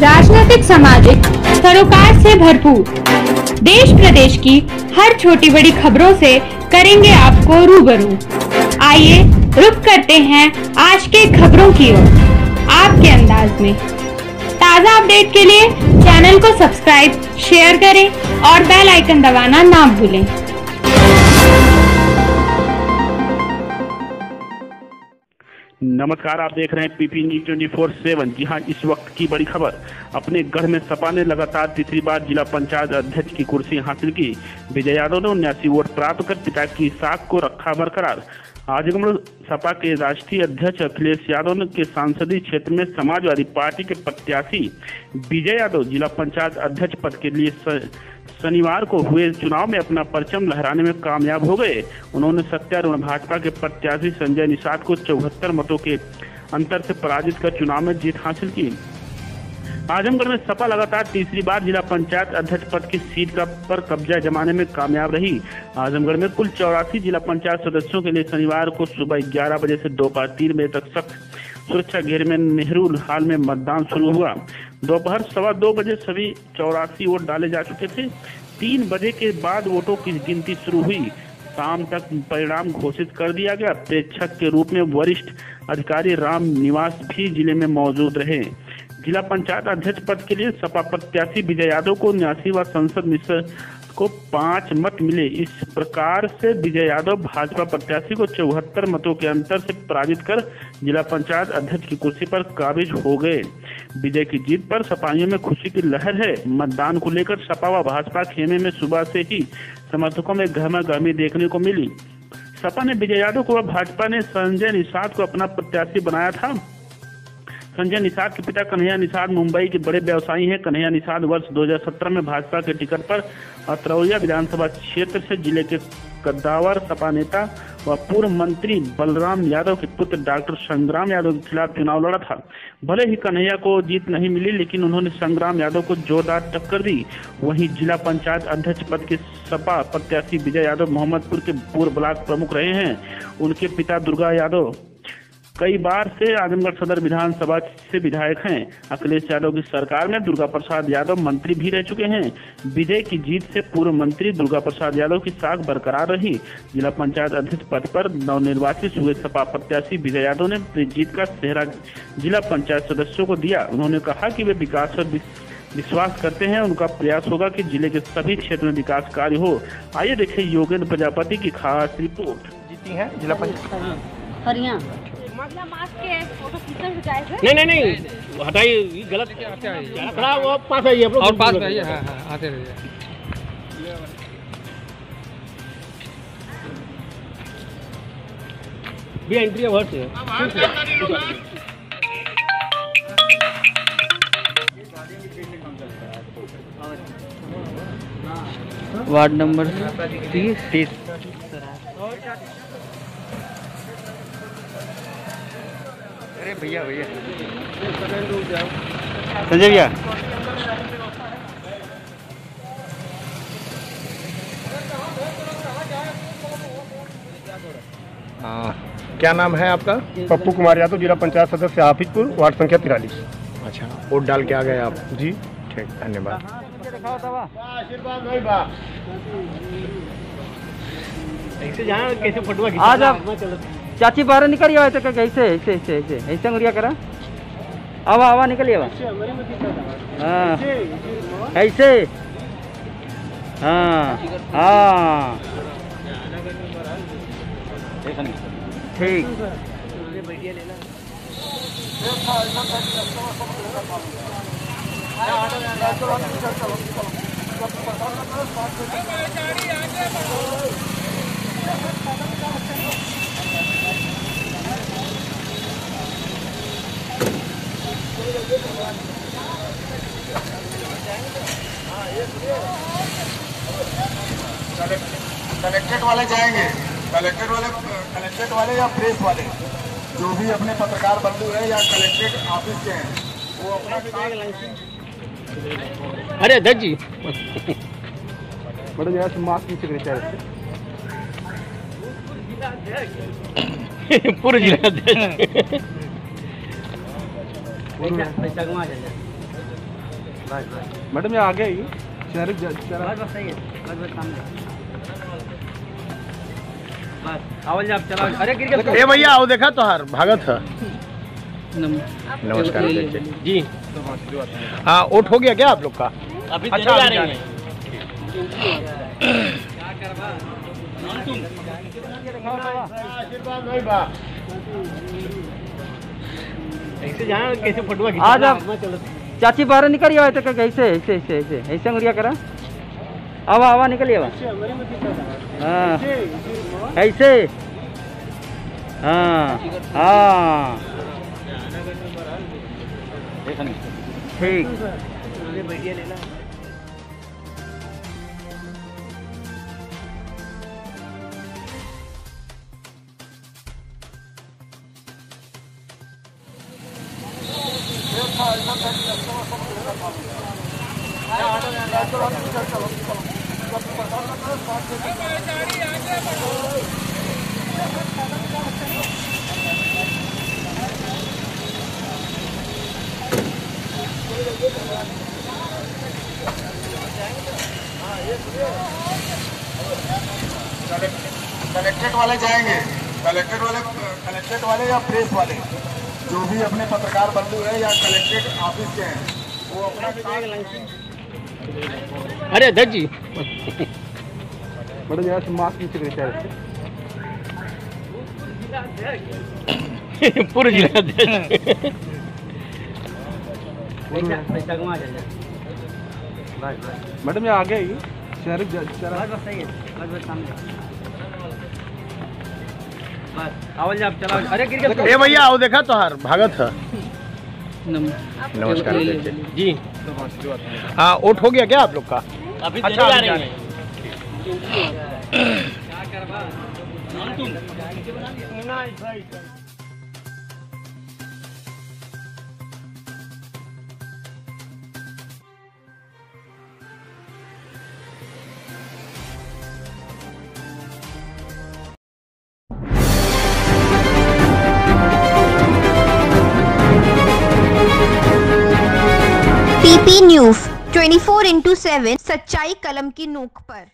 राजनीतिक, सामाजिक सरोकार से भरपूर। देश प्रदेश की हर छोटी बड़ी खबरों से करेंगे आपको रूबरू। आइए रुक करते हैं आज के खबरों की ओर। आपके अंदाज में। ताज़ा अपडेट के लिए चैनल को सब्सक्राइब, शेयर करें और बेल आइकन दबाना ना भूलें। नमस्कार, आप देख रहे हैं PP news twenty four seven जी हाँ इस वक्त की बड़ी खबर। अपने गढ़ में सपा ने लगातार तीसरी बार जिला पंचायत अध्यक्ष की कुर्सी हासिल की। विजय यादव ने उन्यासी वोट प्राप्त कर पिता की साख को रखा बरकरार। आजमगढ़ सपा के राष्ट्रीय अध्यक्ष अखिलेश यादव के सांसदीय क्षेत्र में समाजवादी पार्टी के प्रत्याशी विजय यादव जिला पंचायत अध्यक्ष पद के लिए. शनिवार को हुए चुनाव में अपना परचम लहराने में कामयाब हो गए। उन्होंने सत्यारूढ़ भाजपा के प्रत्याशी संजय निषाद को चौहत्तर मतों के अंतर से पराजित कर चुनाव में जीत हासिल की। आजमगढ़ में सपा लगातार तीसरी बार जिला पंचायत अध्यक्ष पद की सीट का पर कब्जा जमाने में कामयाब रही। आजमगढ़ में कुल चौरासी जिला पंचायत सदस्यों के लिए शनिवार को सुबह 11 बजे से दोपहर तीन बजे तक सख्त सुरक्षा घेर में नेहरू हाल में मतदान शुरू हुआ। दोपहर सवा दो बजे सभी चौरासी वोट डाले जा चुके थे। तीन बजे के बाद वोटों की गिनती शुरू हुई। शाम तक परिणाम घोषित कर दिया गया। प्रेक्षक के रूप में वरिष्ठ अधिकारी राम निवास भी ज़िले में मौजूद रहे। जिला पंचायत अध्यक्ष पद के लिए सपा प्रत्याशी विजय यादव को न्यासी व संसद को पाँच मत मिले। इस प्रकार से विजय यादव भाजपा प्रत्याशी को चौहत्तर मतों के अंतर से पराजित कर जिला पंचायत अध्यक्ष की कुर्सी पर काबिज हो गए। विजय की जीत पर सपाइयों में खुशी की लहर है। मतदान को लेकर सपा व भाजपा खेमे में सुबह से ही समर्थकों में गहमा गहमी देखने को मिली। सपा ने विजय यादव को व भाजपा ने संजय निषाद को अपना प्रत्याशी बनाया था। संजय निषाद के पिता कन्हैया निषाद मुंबई के बड़े व्यवसायी हैं। कन्हैया निषाद वर्ष 2017 में भाजपा के टिकट पर अत्रौलिया विधानसभा क्षेत्र से ज़िले के कद्दावर सपा नेता व पूर्व मंत्री बलराम यादव के पुत्र डॉक्टर संग्राम यादव के खिलाफ चुनाव लड़ा था। भले ही कन्हैया को जीत नहीं मिली, लेकिन उन्होंने संग्राम यादव को जोरदार टक्कर दी। वहीं जिला पंचायत अध्यक्ष पद के सपा प्रत्याशी विजय यादव मोहम्मदपुर के पूर्व ब्लॉक प्रमुख रहे हैं। उनके पिता दुर्गा यादव कई बार से आजमगढ़ सदर विधानसभा से विधायक हैं। अखिलेश यादव की सरकार में दुर्गा प्रसाद यादव मंत्री भी रह चुके हैं। विजय की जीत से पूर्व मंत्री दुर्गा प्रसाद यादव की साख बरकरार रही। जिला पंचायत अध्यक्ष पद पर नवनिर्वाचित हुए सपा प्रत्याशी विजय यादव ने अपनी जीत का सेहरा जिला पंचायत सदस्यों को दिया। उन्होंने कहा कि वे विकास पर विश्वास करते हैं। उनका प्रयास होगा कि ज़िले के सभी क्षेत्र में विकास कार्य हो। आइए देखें योगेंद्र प्रजापति की खास रिपोर्ट। जीती है जिला पंचायत। हरियाणा। नहीं नहीं नहीं हटाइए गलत खड़ा वो पास आइए और पास में आइए हाँ हाँ आते रहिए। भी एंट्री है से वार्ड नंबर तीस। तीस। अरे भैया भैया। संजय भैया। हाँ क्या नाम है आपका? पप्पू कुमार यादव जिला पंचायत सदस्य हाफिजपुर वार्ड संख्या तिरालीस। अच्छा वोट डाल के आ गए आप? जी। ठीक धन्यवाद। ऐसे जहाँ कैसे फ़ोटो आ जा चाची बाहर निकलिए आए तो कैसे ऐसे ऐसे ऐसे ऐसे। अंगुरिया करा। आवा आवा निकलिए हाँ। ऐसे। हाँ। हाँ। ठीक। कलेक्ट्रेट वाले जाएँगे। कलेक्ट्रेट वाले कलेक्ट्रेट वाले या प्रेस वाले? जो भी अपने पत्रकार बंधु है या कलेक्ट्रेट ऑफ़िस के हैं वो अपना अरे अध्यक्ष जी। मैडम यहाँ से मास्क नीचे करें चाहे पूरे जिला अध्यक्ष। मैडम ये आगे आइए। शहर बस बस सही है। बस बस सामने। चलाओ। अरे गिर भैया आओ देखा तो हार भागत है। नमस्कार। जी। हाँ वोट हो गया क्या आप लोग का? अभी अच्छा, अच्छा जा रही है। कैसे फ़ोटो आ चाची बाहर निकलिए आए तो ऐसे ऐसे ऐसे ऐसे ऐसे अंगुरिया करा। आवा आवा निकलिए हाँ। ऐसे हाँ हाँ। ठीक। कलेक्ट्रेट वाले जाएँगे। कलेक्ट्रेट वाले कलेक्ट्रेट वाले या प्रेस वाले? जो भी अपने पत्रकार बंधु है या कलेक्ट्रेट ऑफ़िस के हैं वो अपना अरे अध्यक्ष जी। मैडम यहाँ से मास्क नीचे रहता है। पूरे जिला अध्यक्ष। चल मैडम यहाँ आगे आइए। शहर बस बस सही है आवल अरे गिर गया ए भैया आओ देखा तो हार भागत है। नमस्कार। जी। हाँ वोट हो गया क्या आप लोग का? अभी अच्छा, जा रही है। पीपी न्यूज़ 24 इंटू सेवन सच्चाई कलम की नोक पर।